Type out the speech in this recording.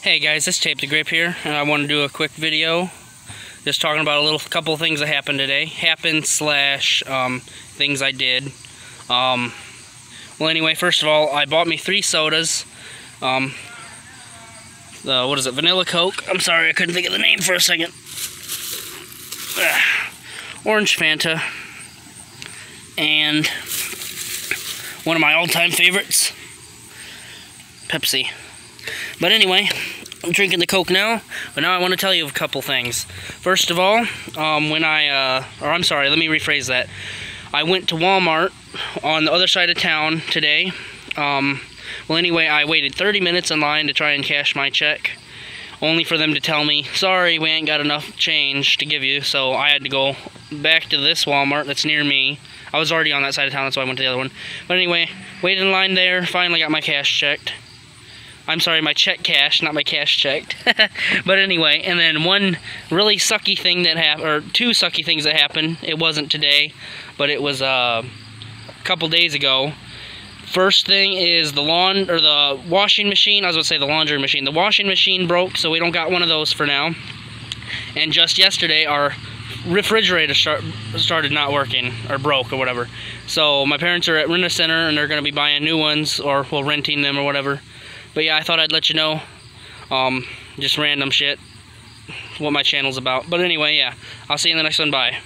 Hey guys, this Tape the Grape here, and I want to do a quick video just talking about a little couple things that happened today. Happened slash um, things I did. Um, well, anyway, first of all, I bought me three sodas. Um, the, what is it, Vanilla Coke. I'm sorry, I couldn't think of the name for a second. Ugh. Orange Fanta. And one of my all-time favorites, Pepsi. But anyway, I'm drinking the Coke now, but now I want to tell you a couple things. First of all, um, when I, uh, or I'm sorry, let me rephrase that. I went to Walmart on the other side of town today. Um, well, anyway, I waited 30 minutes in line to try and cash my check, only for them to tell me, sorry, we ain't got enough change to give you, so I had to go back to this Walmart that's near me. I was already on that side of town, that's why I went to the other one. But anyway, waited in line there, finally got my cash checked. I'm sorry, my check cash, not my cash checked. but anyway, and then one really sucky thing that happened, or two sucky things that happened. It wasn't today, but it was uh, a couple days ago. First thing is the lawn or the washing machine. I was to say the laundry machine. The washing machine broke, so we don't got one of those for now. And just yesterday, our refrigerator start, started not working or broke or whatever. So my parents are at Rent a Center and they're going to be buying new ones or well renting them or whatever. But yeah, I thought I'd let you know. Um, just random shit. What my channel's about. But anyway, yeah. I'll see you in the next one. Bye.